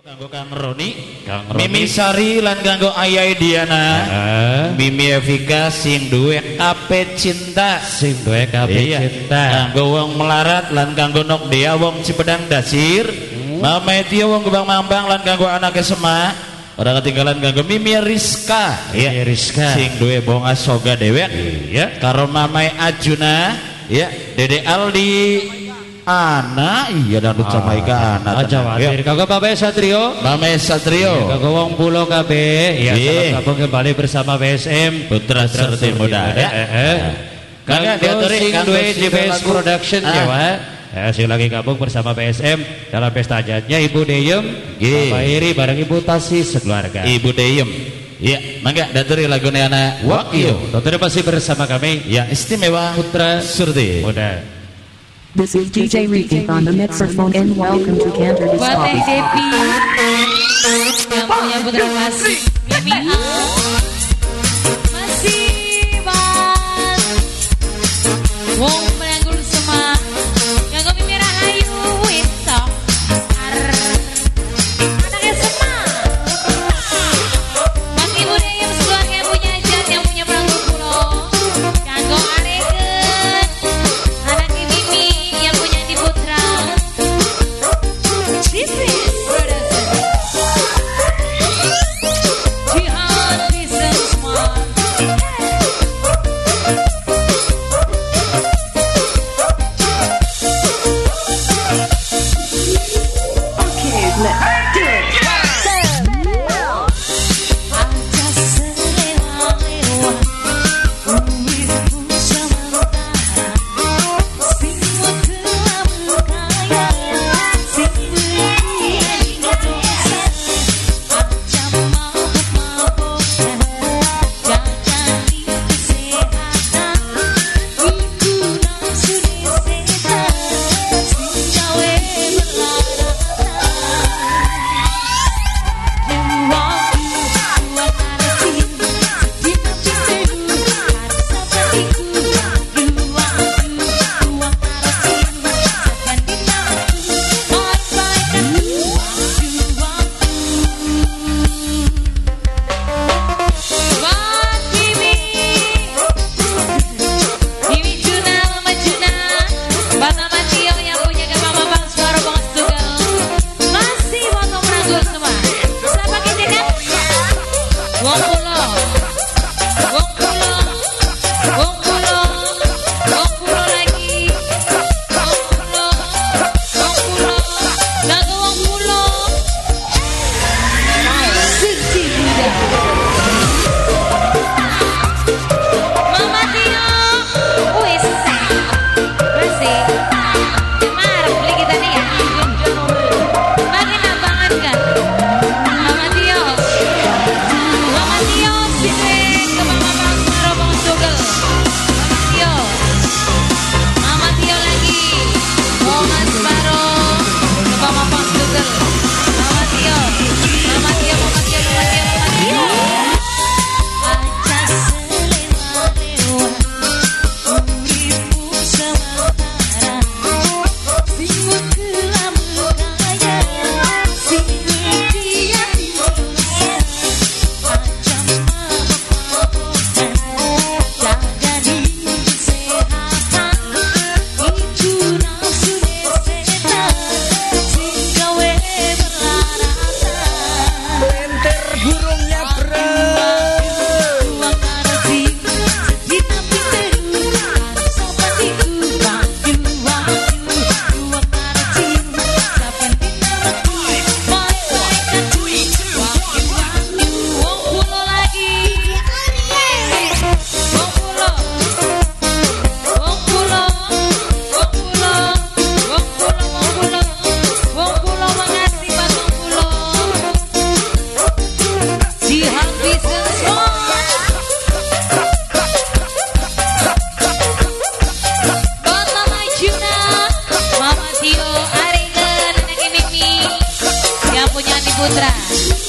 Kanggo Kang Roni, Kang Roni. Mimi Sari lan kanggo Ayai Diana. Heeh. Mimi Evika sing duwe kape cinta. Sing duwe kabeh Iya. cinta. Kanggo wong melarat lan kanggo nok dia wong Cipedang Dasir. Mama Etio wong Gebang Mambang lan kanggo anake Semak. Ora ketinggalan kanggo Mimi Rizka. Mimi Rizka. Sing duwe bonga soga dewek. Iya. Karo Mamai Ajuna, ya, Dede Aldi, Ana, iya dan sama Ika Ana. Aja tenang, ya. wadir. Kagak Bapak Satrio. Mamai Satrio. Kagak wong pulau kabeh. Ya, Iya. gabung kembali bersama BSM Putra Serti Muda, ya. Eh, Kagak diaturi, duwe sing DBS lagu. Production Ah. ya, Pak. Ya, sing lagi gabung bersama BSM dalam pesta hajatnya Ibu Deyem, Iya. Bapak Iri bareng Ibu Tasi sekeluarga. Ibu Deyem. Ya, mangga daturi lagu anak Wakil. Tentunya masih bersama kami Yang istimewa Putra Surti. Muda. This is DJ Reek on the microphone and welcome to Cantor Discovery. Aja Wong Yeah. Putra